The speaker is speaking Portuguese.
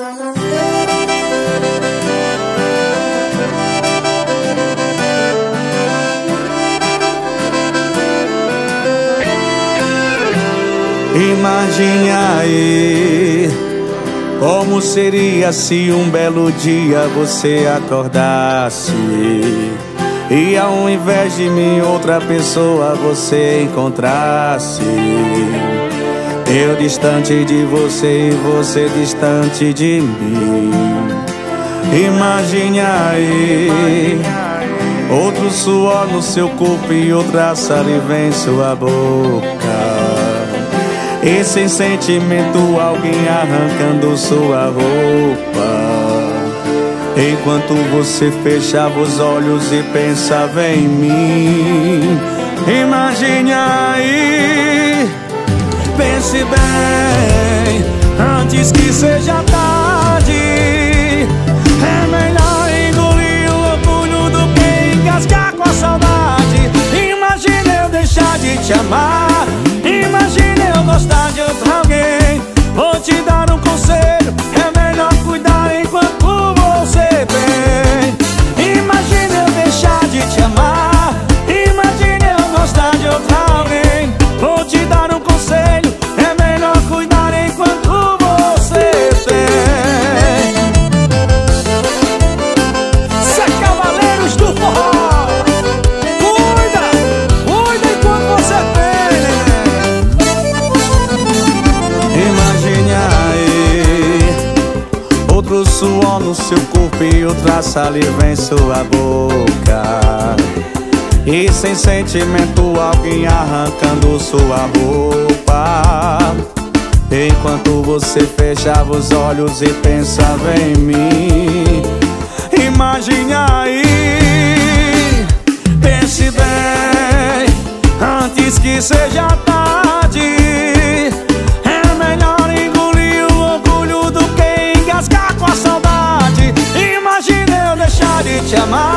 Imagine aí como seria se um belo dia você acordasse e ao invés de mim outra pessoa você encontrasse. Eu distante de você e você distante de mim. Imagine aí outro suor no seu corpo e outra saliva em sua boca. E sem sentimento alguém arrancando sua roupa Enquanto você fechava os olhos e pensava em mim Imagine aí Pense bem Antes que seja tarde. É melhor engolir o orgulho do que engasgar com a saudade. Imagine eu deixar de te amar Outro suor no seu corpo e outra saliva em sua boca. E sem sentimento alguém arrancando sua roupa. Enquanto você fechava os olhos e pensava em mim Imagine aí te amar.